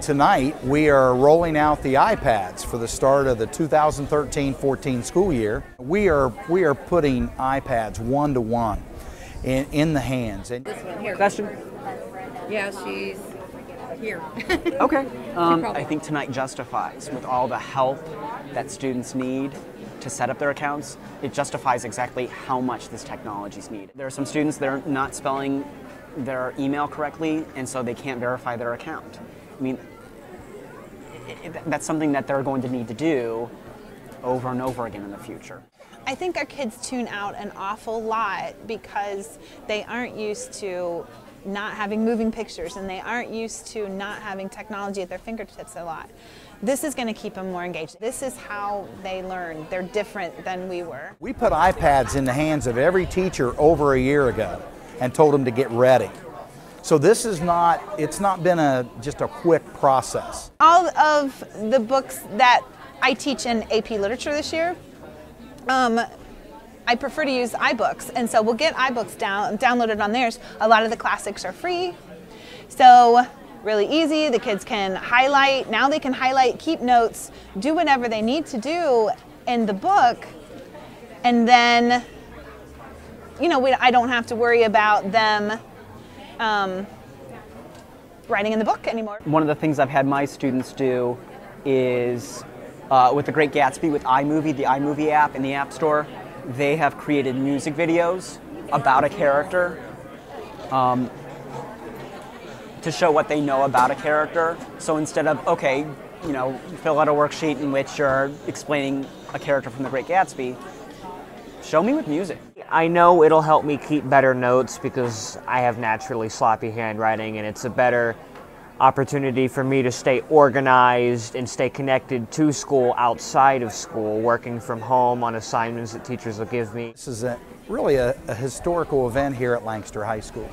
Tonight, we are rolling out the iPads for the start of the 2013-14 school year. We are, we are putting iPads one-to-one in, in the hands. And this one here. Question? Yeah, she's here. Okay. Um, I think tonight justifies with all the help that students need to set up their accounts. It justifies exactly how much this technology is needed. There are some students that are not spelling their email correctly, and so they can't verify their account. I mean, it, it, that's something that they're going to need to do over and over again in the future. I think our kids tune out an awful lot because they aren't used to not having moving pictures and they aren't used to not having technology at their fingertips a lot. This is going to keep them more engaged. This is how they learn. They're different than we were. we put iPads in the hands of every teacher over a year ago and told them to get ready. So this is not, it's not been a, just a quick process. All of the books that I teach in AP Literature this year, um, I prefer to use iBooks, and so we'll get iBooks down downloaded on theirs. A lot of the classics are free, so really easy. The kids can highlight. Now they can highlight, keep notes, do whatever they need to do in the book, and then you know we, I don't have to worry about them um, writing in the book anymore. One of the things I've had my students do is uh, with the Great Gatsby, with iMovie, the iMovie app in the App Store, they have created music videos about a character um, to show what they know about a character. So instead of, okay, you know, fill out a worksheet in which you're explaining a character from the Great Gatsby, show me with music. I know it'll help me keep better notes because I have naturally sloppy handwriting and it's a better opportunity for me to stay organized and stay connected to school outside of school, working from home on assignments that teachers will give me. This is a, really a, a historical event here at Lancaster High School.